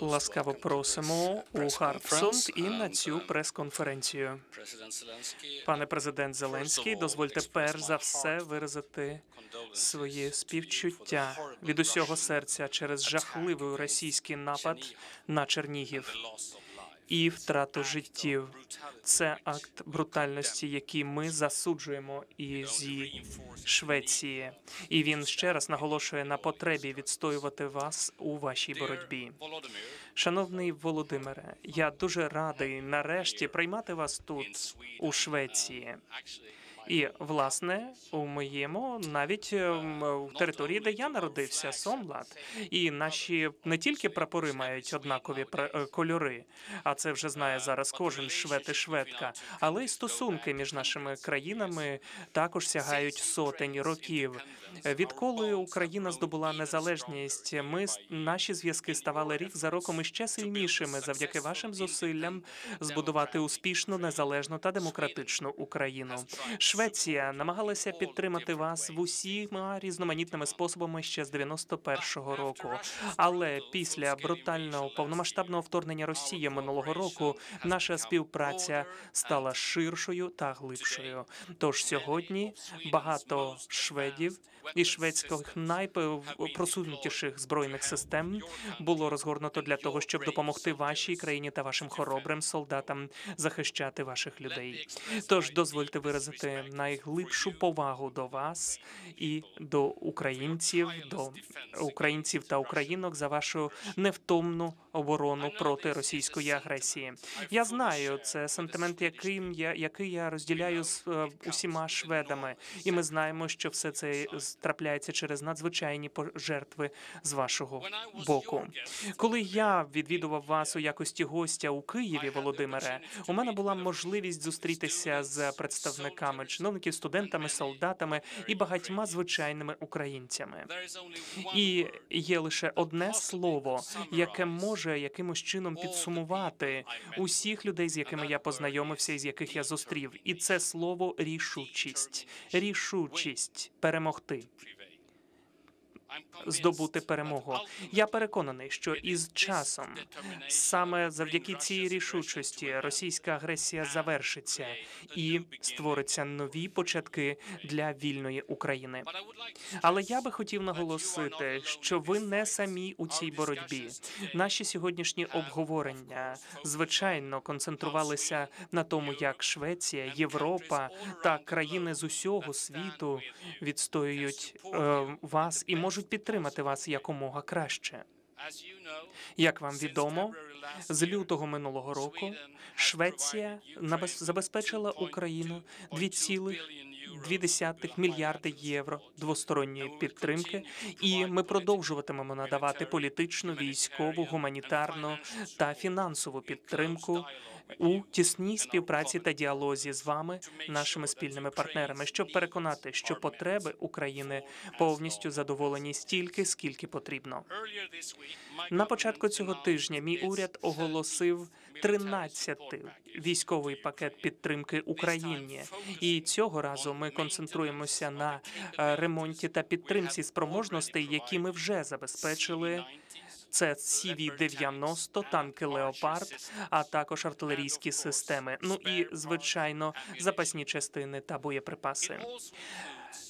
Ласкаво просимо у Харпсунд і на цю прес-конференцію. Пане президент Зеленський, дозвольте перш за все виразити свої співчуття від усього серця через жахливий російський напад на Чернігів і втрату життів. Це акт брутальності, який ми засуджуємо і зі Швеції. І він ще раз наголошує на потребі відстоювати вас у вашій боротьбі. Шановний Володимире, я дуже радий нарешті приймати вас тут, у Швеції. І власне у моєму навіть ем, в території, де я народився, Сомлад. І наші не тільки прапори мають однакові е, кольори, а це вже знає зараз кожен швед і шведка. Але й стосунки між нашими країнами також сягають сотень років. Відколи Україна здобула незалежність, ми наші зв'язки ставали рік за роком іще сильнішими завдяки вашим зусиллям збудувати успішну, незалежну та демократичну Україну. Швеція намагалася підтримати вас в усіма різноманітними способами ще з 91-го року. Але після брутального повномасштабного вторгнення Росії минулого року наша співпраця стала ширшою та глибшою. Тож сьогодні багато шведів і шведських найпросунутіших збройних систем було розгорнуто для того, щоб допомогти вашій країні та вашим хоробрим солдатам захищати ваших людей. Тож дозвольте виразити найглибшу повагу до вас і до українців, до українців та українок за вашу невтомну оборону проти російської агресії. Я знаю, це сентимент, яким я який я розділяю з е, усіма шведами, і ми знаємо, що все це трапляється через надзвичайні пожертви з вашого боку. Коли я відвідував вас у якості гостя у Києві, Володимире, у мене була можливість зустрітися з представниками чиновників, студентами, солдатами і багатьма звичайними українцями. І є лише одне слово, яке може якимось чином підсумувати усіх людей, з якими я познайомився і з яких я зустрів. І це слово рішучість. Рішучість перемогти. prevent Здобути перемогу. Я переконаний, що із часом саме завдяки цій рішучості російська агресія завершиться і створиться нові початки для вільної України. Але я би хотів наголосити, що ви не самі у цій боротьбі. Наші сьогоднішні обговорення звичайно концентрувалися на тому, як Швеція, Європа та країни з усього світу відстоюють е, вас і можуть підтримати вас якомога краще. Як вам відомо, з лютого минулого року Швеція забезпечила Україну 2,2 мільярди євро двосторонньої підтримки, і ми продовжуватимемо надавати політичну, військову, гуманітарну та фінансову підтримку у тісній співпраці та діалозі з вами, нашими спільними партнерами, щоб переконати, що потреби України повністю задоволені стільки, скільки потрібно. На початку цього тижня мій уряд оголосив military 13 support військовий пакет підтримки Україні. І цього разу ми концентруємося на е, ремонті та підтримці спроможностей, які ми вже забезпечили. Це CV-90, танки Леопард, а також артилерійські системи. Ну і звичайно запасні частини та боєприпаси.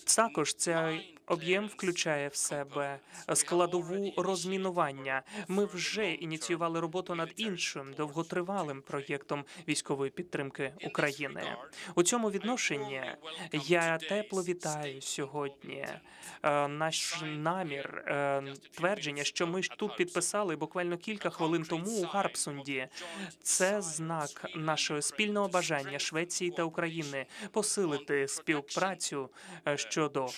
Також цей об'єм включає в себе складову розмінування. Ми вже ініціювали роботу над іншим довготривалим проєктом військової підтримки України. У цьому відношенні я тепло вітаю сьогодні е, наш намір е, твердження, що ми ж тут підписали буквально кілька хвилин тому у Гарпсунді. Це знак нашого спільного бажання Швеції та України посилити співпрацю е, щодо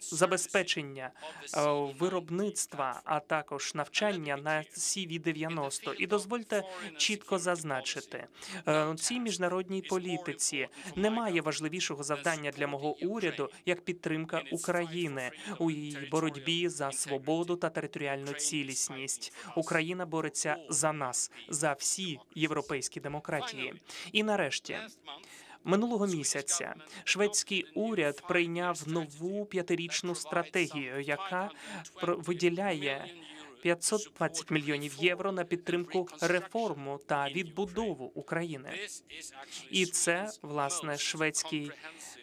забезпечення е, виробництва, а також навчання на CV-90. І дозвольте чітко зазначити, е, у цій міжнародній політиці немає важливішого завдання для мого уряду як підтримка України у її боротьбі за свободу та територіальну цілісність. Україна бореться за нас, за всі європейські демократії. І нарешті. Минулого місяця. Шведський уряд прийняв нову п'ятирічну стратегію, яка виділяє 520 мільйонів євро на підтримку реформу та відбудову України. І це власне шведський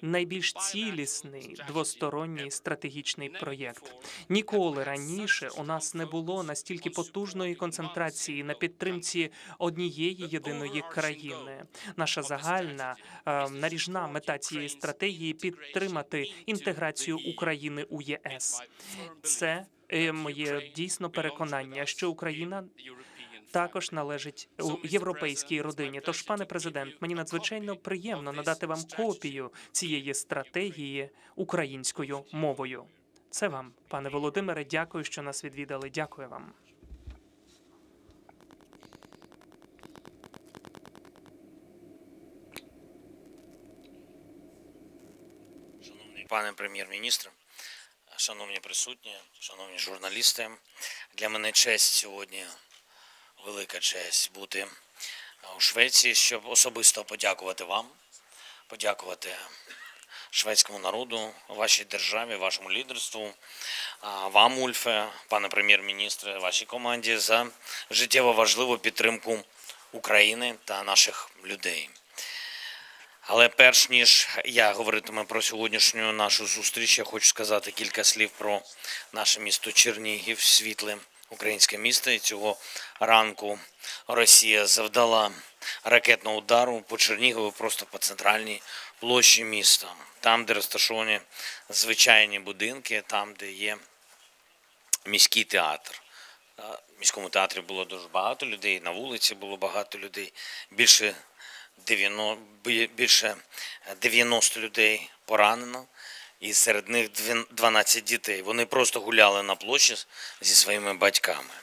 найбільш цілісний двосторонній стратегічний проєкт. Ніколи раніше у нас не було настільки потужної концентрації на підтримці однієї єдиної країни. Наша загальна е, наріжна мета цієї стратегії підтримати інтеграцію України у ЄС. Це моє дійсно переконання, що Україна також належить європейській родині. Тож, пане президент, мені надзвичайно приємно надати вам копію цієї стратегії українською мовою. Це вам, пане Володимире. Дякую, що нас відвідали. Дякую вам. Пане прем'єр-міністр, шановні присутні, шановні журналісти, для мене честь сьогодні, велика честь бути у Швеції, щоб особисто подякувати вам, подякувати шведському народу, вашій державі, вашому лідерству, вам, Ульфе, пане прем'єр-міністре, вашій команді за життєво важливу підтримку України та наших людей. Але перш ніж я говоритиму про сьогоднішню нашу зустріч, я хочу сказати кілька слів про наше місто Чернігів, світле українське місто. І цього ранку Росія завдала ракетного удару по Чернігову, просто по центральній площі міста, там, де розташовані звичайні будинки, там, де є міський театр. Е, В міському театрі було дуже багато людей, на вулиці було багато людей. Більше 90, бі- більше 90 людей поранено, і серед них двін- 12 дітей. Вони просто гуляли на площі зі своїми батьками.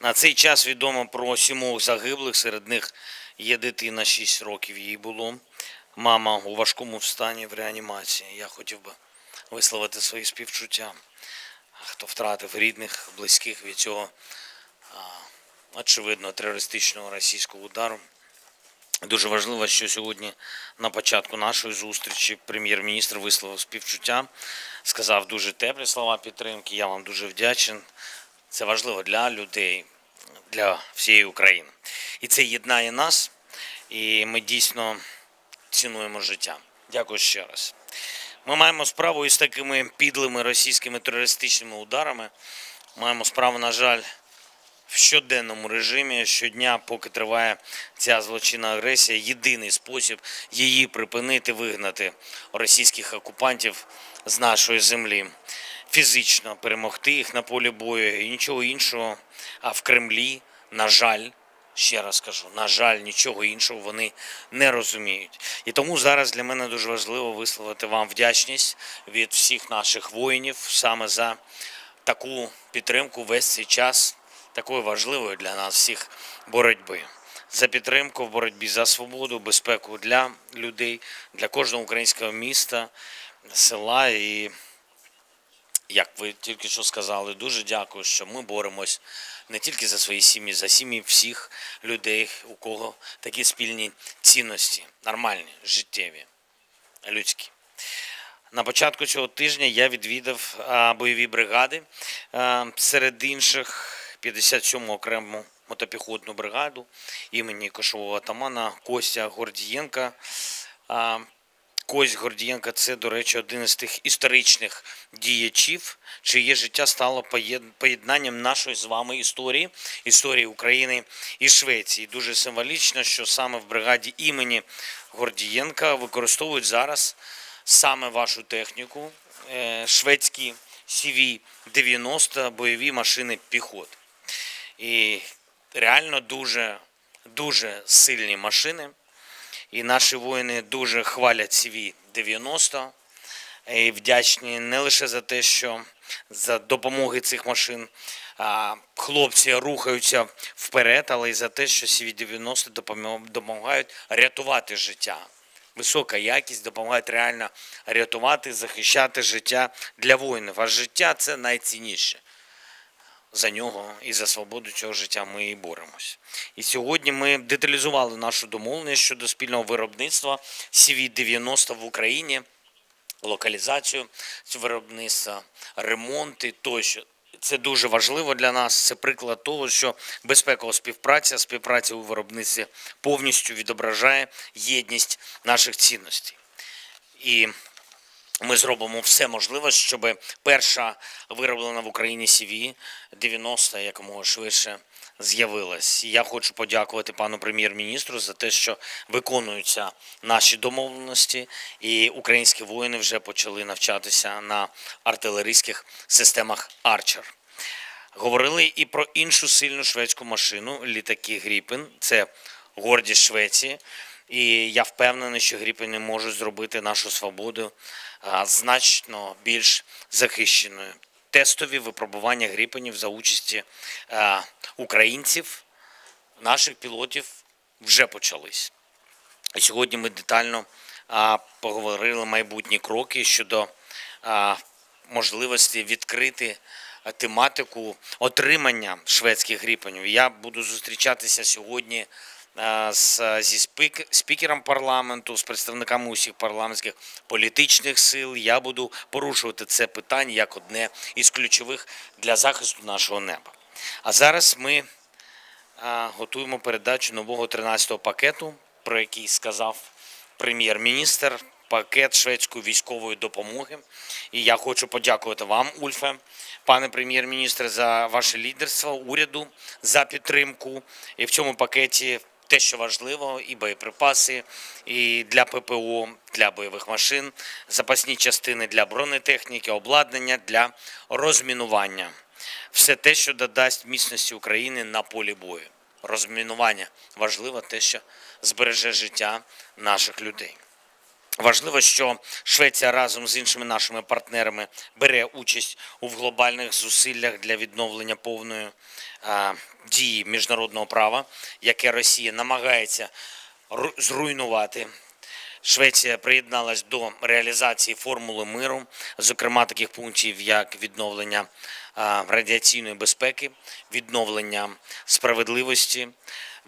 На цей час відомо про сімох загиблих, серед них є дитина 6 років їй було. Мама у важкому стані в реанімації. Я хотів би висловити свої співчуття. Хто втратив рідних, близьких від цього очевидно терористичного російського удару. Дуже важливо, що сьогодні на початку нашої зустрічі прем'єр-міністр висловив співчуття, сказав дуже теплі слова підтримки. Я вам дуже вдячен. Це важливо для людей, для всієї України. І це єднає нас, і ми дійсно цінуємо життя. Дякую ще раз. Ми маємо справу із такими підлими російськими терористичними ударами. Маємо справу, на жаль, в щоденному режимі щодня, поки триває ця злочинна агресія, єдиний спосіб її припинити, вигнати російських окупантів з нашої землі, фізично перемогти їх на полі бою і нічого іншого. А в Кремлі, на жаль, ще раз кажу, на жаль, нічого іншого вони не розуміють. І тому зараз для мене дуже важливо висловити вам вдячність від всіх наших воїнів саме за таку підтримку весь цей час такої важливої для нас всіх боротьби. За підтримку в боротьбі за свободу, безпеку для людей, для кожного українського міста, села. І як ви тільки що сказали, дуже дякую, що ми боремось не тільки за свої сім'ї, за сім'ї всіх людей, у кого такі спільні цінності, нормальні, життєві, людські. На початку цього тижня я відвідав бойові бригади, серед інших 57-му окрему мотопіхотну бригаду імені кошового атамана Костя Гордієнка. А, Кость Гордієнка це, до речі, один із тих історичних діячів, чиє життя стало поєднанням нашої з вами історії, історії України і Швеції. Дуже символічно, що саме в бригаді імені Гордієнка використовують зараз саме вашу техніку, е, шведські CV-90 бойові машини піхот. І реально дуже, дуже сильні машини. І наші воїни дуже хвалять CV-90 і вдячні не лише за те, що за допомоги цих машин хлопці рухаються вперед, але й за те, що CV-90 допомо- допомагають рятувати життя. Висока якість допомагає реально рятувати, захищати життя для воїнів. А життя це найцінніше. За нього і за свободу цього життя ми і боремось. І сьогодні ми деталізували нашу домовленість щодо спільного виробництва CV-90 в Україні, локалізацію цього виробництва, ремонти тощо. Це дуже важливо для нас. Це приклад того, що безпекова співпраця, співпраця у виробництві повністю відображає єдність наших цінностей. І ми зробимо все можливе, щоб перша вироблена в Україні CV 90 якомога швидше з'явилась. Я хочу подякувати пану прем'єр-міністру за те, що виконуються наші домовленості, і українські воїни вже почали навчатися на артилерійських системах Арчер. Говорили і про іншу сильну шведську машину літаки Гріпен. Це гордість Швеції. І я впевнений, що Гріпени можуть зробити нашу свободу значно більш захищеною. Тестові випробування Гріпенів за участі українців, наших пілотів вже почались. Сьогодні ми детально поговорили майбутні кроки щодо можливості відкрити тематику отримання шведських гріпенів. Я буду зустрічатися сьогодні з, зі спік, спікером парламенту, з представниками усіх парламентських політичних сил. Я буду порушувати це питання як одне із ключових для захисту нашого неба. А зараз ми а, готуємо передачу нового 13-го пакету, про який сказав прем'єр-міністр, пакет шведської військової допомоги. І я хочу подякувати вам, Ульфе, пане прем'єр-міністре, за ваше лідерство, уряду, за підтримку. І в цьому пакеті те, що важливо, і боєприпаси, і для ППО, для бойових машин, запасні частини для бронетехніки, обладнання для розмінування все те, що додасть міцності України на полі бою. Розмінування важливо те, що збереже життя наших людей. Важливо, що Швеція разом з іншими нашими партнерами бере участь у глобальних зусиллях для відновлення повної дії міжнародного права, яке Росія намагається зруйнувати. Швеція приєдналась до реалізації формули миру, зокрема таких пунктів, як відновлення радіаційної безпеки, відновлення справедливості,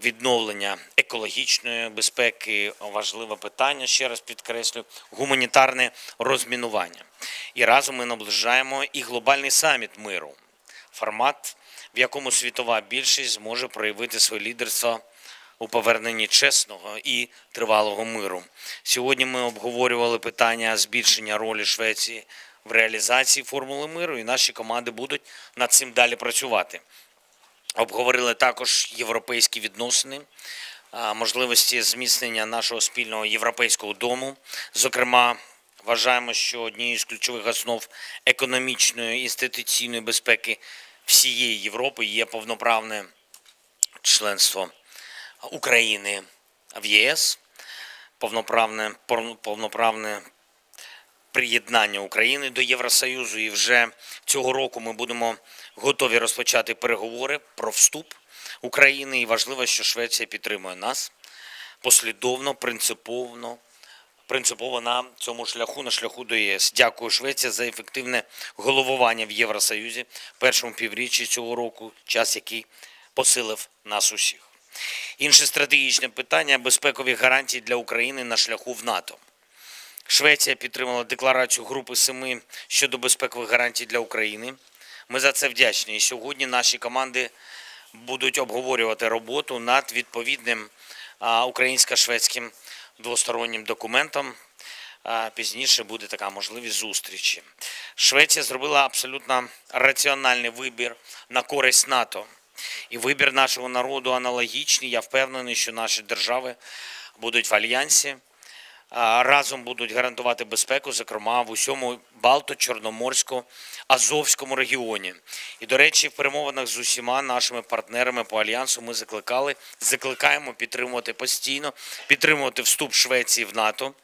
відновлення екологічної безпеки. Важливе питання, ще раз підкреслю, гуманітарне розмінування. І разом ми наближаємо і глобальний саміт миру, формат, в якому світова більшість зможе проявити своє лідерство у поверненні чесного і тривалого миру. Сьогодні ми обговорювали питання збільшення ролі Швеції в реалізації формули миру, і наші команди будуть над цим далі працювати. Обговорили також європейські відносини, можливості зміцнення нашого спільного європейського дому. Зокрема, вважаємо, що однією з ключових основ економічної інституційної безпеки всієї Європи є повноправне членство України в ЄС, повноправне, повноправне приєднання України до Євросоюзу. І вже цього року ми будемо готові розпочати переговори про вступ України. І важливо, що Швеція підтримує нас послідовно, принциповно. Принципово на цьому шляху, на шляху до ЄС. Дякую Швеція за ефективне головування в Євросоюзі першому півріччі цього року, час, який посилив нас усіх. Інше стратегічне питання безпекові гарантії для України на шляху в НАТО. Швеція підтримала декларацію Групи Семи щодо безпекових гарантій для України. Ми за це вдячні. І сьогодні наші команди будуть обговорювати роботу над відповідним українсько-шведським двостороннім документом. Пізніше буде така можливість зустрічі. Швеція зробила абсолютно раціональний вибір на користь НАТО. І вибір нашого народу аналогічний. Я впевнений, що наші держави будуть в альянсі разом будуть гарантувати безпеку, зокрема в усьому Балто-Чорноморсько-Азовському регіоні. І, до речі, в перемовинах з усіма нашими партнерами по альянсу ми закликали, закликаємо підтримувати постійно, підтримувати вступ Швеції в НАТО,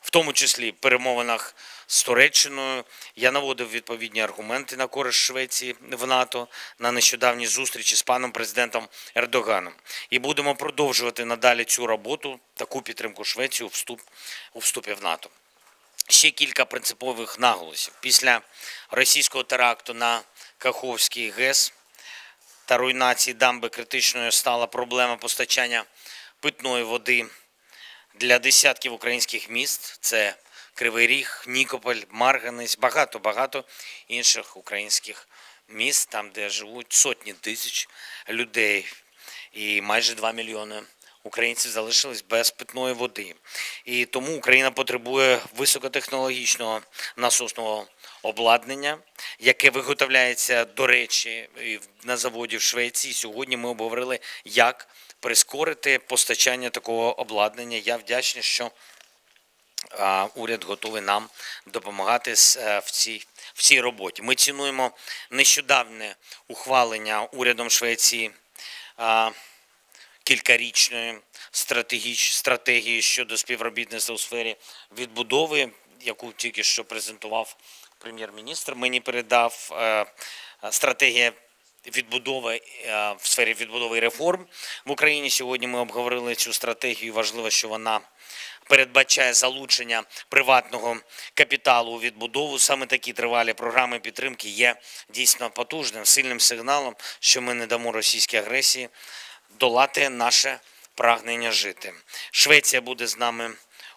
в тому числі в перемовинах з Туреччиною. Я наводив відповідні аргументи на користь Швеції в НАТО на нещодавній зустрічі з паном президентом Ердоганом. І будемо продовжувати надалі цю роботу, таку підтримку Швеції у вступ у вступі в НАТО. Ще кілька принципових наголосів. Після російського теракту на Каховський ГЕС та руйнації дамби критичною стала проблема постачання питної води для десятків українських міст. Це Кривий Ріг, Нікополь, Марганець, багато-багато інших українських міст, там, де живуть сотні тисяч людей, і майже 2 мільйони українців залишились без питної води. І тому Україна потребує високотехнологічного насосного обладнання, яке виготовляється, до речі, на заводі в Швеції. Сьогодні ми обговорили, як прискорити постачання такого обладнання. Я вдячний, що уряд готовий нам допомагати е, в цій, в цій роботі. Ми цінуємо нещодавне ухвалення урядом Швеції кількарічної стратегіч, стратегії щодо співробітництва у сфері відбудови, яку тільки що презентував прем'єр-міністр. Мені передав е, стратегія відбудови е, в сфері відбудови реформ в Україні. Сьогодні ми обговорили цю стратегію. Важливо, що вона передбачає залучення приватного капіталу у відбудову. Саме такі тривалі програми підтримки є дійсно потужним, сильним сигналом, що ми не дамо російській агресії долати наше прагнення жити. Швеція буде з нами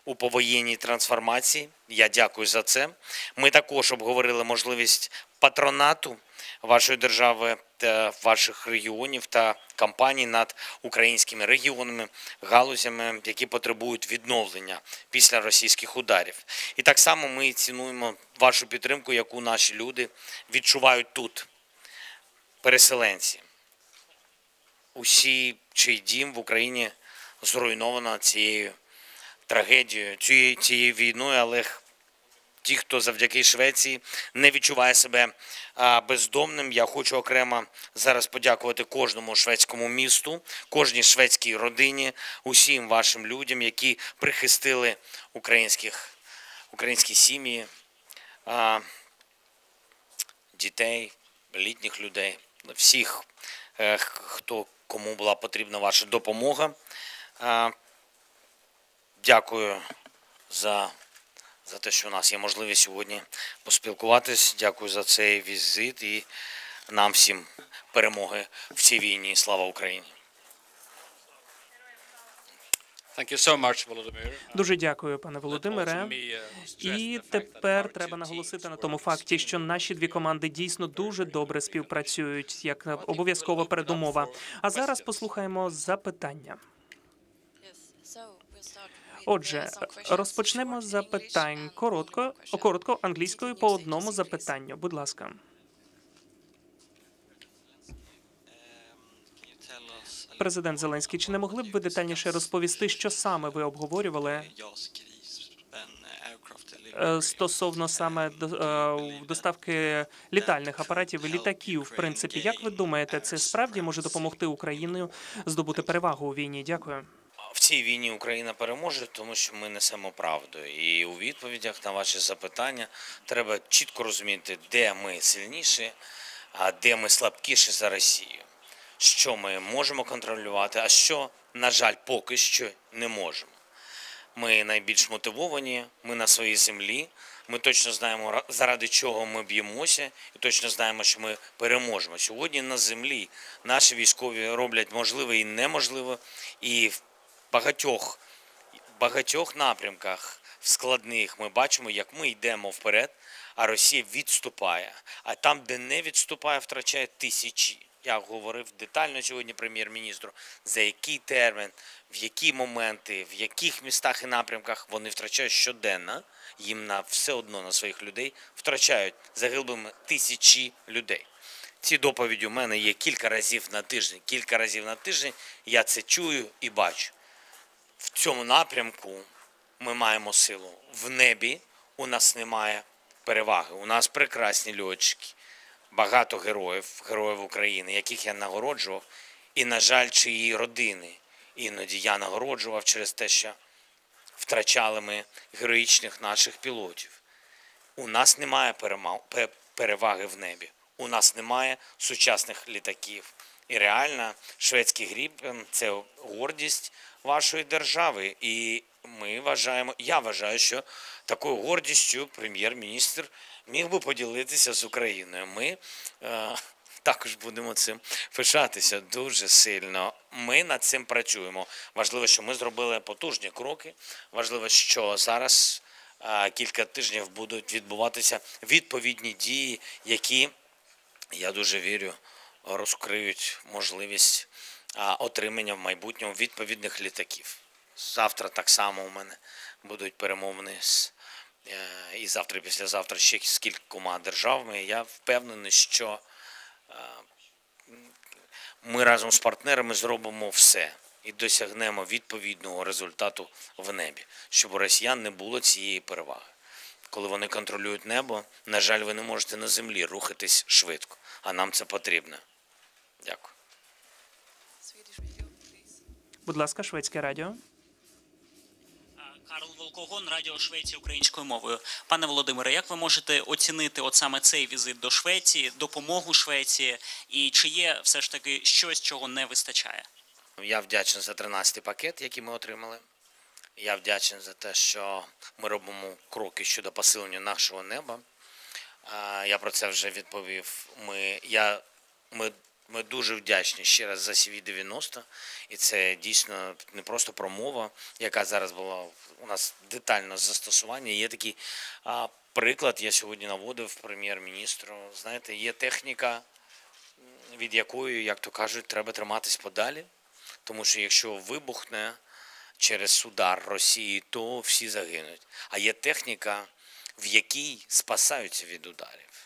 у повоєнній трансформації. Я дякую за це. Ми також обговорили можливість патронату вашої держави та ваших регіонів та кампаній над українськими регіонами, галузями, які потребують відновлення після російських ударів. І так само ми цінуємо вашу підтримку, яку наші люди відчувають тут, переселенці усі, чий дім в Україні зруйновано цією трагедією, цією, цією війною, але ті, хто завдяки Швеції не відчуває себе бездомним. Я хочу окремо зараз подякувати кожному шведському місту, кожній шведській родині, усім вашим людям, які прихистили українських, українські сім'ї, дітей, літніх людей, всіх, хто кому була потрібна ваша допомога. Дякую за, за те, що у нас є можливість сьогодні поспілкуватись. Дякую за цей візит і нам всім перемоги в цій війні. Слава Україні! Дуже дякую, пане Володимире. uh, І тепер треба наголосити на тому факті, що наші дві команди дійсно дуже добре співпрацюють, як обов'язкова передумова. А зараз послухаємо запитання. Отже, розпочнемо з запитань коротко, коротко англійською по одному запитанню. Будь ласка. Президент Зеленський, чи не могли б ви детальніше розповісти, що саме ви обговорювали е, стосовно саме е, доставки літальних апаратів і літаків? В принципі, як ви думаєте, це справді може допомогти Україні здобути перевагу у війні? Дякую. В цій війні Україна переможе, тому що ми несемо правду. І у відповідях на ваші запитання треба чітко розуміти, де ми сильніші, а де ми слабкіші за Росію. Що ми можемо контролювати, а що, на жаль, поки що не можемо. Ми найбільш мотивовані, ми на своїй землі. Ми точно знаємо, заради чого ми б'ємося, і точно знаємо, що ми переможемо. Сьогодні на землі наші військові роблять можливе і неможливе, і в багатьох, багатьох напрямках складних ми бачимо, як ми йдемо вперед, а Росія відступає. А там, де не відступає, втрачає тисячі. Я говорив детально сьогодні прем'єр-міністру, за який термін, в які моменти, в яких містах і напрямках вони втрачають щоденно. Їм на все одно на своїх людей втрачають загиблими тисячі людей. Ці доповіді у мене є кілька разів на тиждень. Кілька разів на тиждень я це чую і бачу. В цьому напрямку ми маємо силу. В небі у нас немає переваги. У нас прекрасні льотчики, багато героїв, героїв України, яких я нагороджував, і, на жаль, чиї родини. Іноді я нагороджував через те, що втрачали ми героїчних наших пілотів. У нас немає переваги в небі. У нас немає сучасних літаків. І реально шведський гріпен це гордість вашої держави. І ми вважаємо, я вважаю, що такою гордістю прем'єр-міністр міг би поділитися з Україною. Ми е, також будемо цим пишатися дуже сильно. Ми над цим працюємо. Важливо, що ми зробили потужні кроки. Важливо, що зараз а, кілька тижнів будуть відбуватися відповідні дії, які я дуже вірю, розкриють можливість а, отримання в майбутньому відповідних літаків. Завтра так само у мене будуть перемовини з е, і завтра, і післязавтра ще з кількома державами. Я впевнений, що е, ми разом з партнерами зробимо все і досягнемо відповідного результату в небі, щоб у росіян не було цієї переваги. Коли вони контролюють небо, на жаль, ви не можете на землі рухатись швидко, а нам це потрібно. Дякую. Будь ласка, шведське радіо. Карл Волкогон, Радіо Швеції українською мовою. Пане Володимире, як ви можете оцінити от саме цей візит до Швеції, допомогу Швеції, і чи є все ж таки щось, чого не вистачає? Я вдячний за 13-й пакет, який ми отримали. Я вдячний за те, що ми робимо кроки щодо посилення нашого неба. Я про це вже відповів. Ми, я, ми, ми дуже вдячні ще раз за CV-90. І це дійсно не просто промова, яка зараз була у нас детально застосування. Є такий приклад, я сьогодні наводив прем'єр-міністру. Знаєте, є техніка, від якої, як то кажуть, треба триматись подалі. Тому що якщо вибухне через удар Росії, то всі загинуть. А є техніка, в якій спасаються від ударів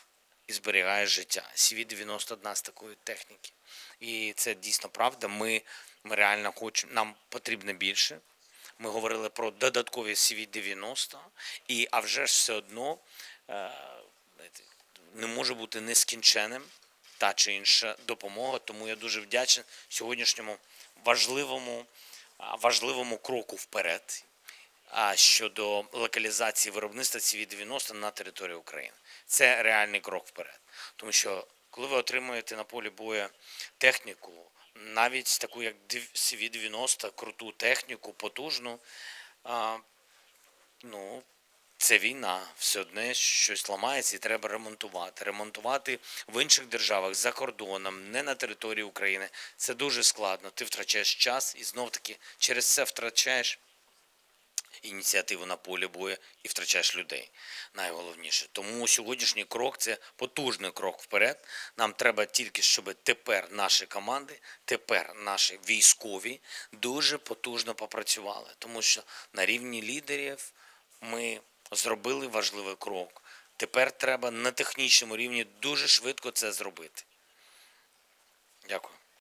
і зберігає життя. CV-90 одна з такої техніки. І це дійсно правда. Ми, ми реально хочемо, нам потрібно більше. Ми говорили про додаткові CV-90, і, а вже ж все одно е, не може бути нескінченним та чи інша допомога. Тому я дуже вдячний сьогоднішньому важливому, важливому кроку вперед щодо локалізації виробництва CV-90 на території України. Це реальний крок вперед. Тому що коли ви отримуєте на полі бою техніку, навіть таку як CV-90, круту техніку, потужну, а, ну, це війна, все одне щось ламається і треба ремонтувати. Ремонтувати в інших державах за кордоном, не на території України. Це дуже складно. Ти втрачаєш час і знов таки через це втрачаєш ініціативу на полі бою і втрачаєш людей. Найголовніше. Тому сьогоднішній крок це потужний крок вперед. Нам треба тільки, щоб тепер наші команди, тепер наші військові дуже потужно попрацювали. Тому що на рівні лідерів ми зробили важливий крок. Тепер треба на технічному рівні дуже швидко це зробити. Дякую.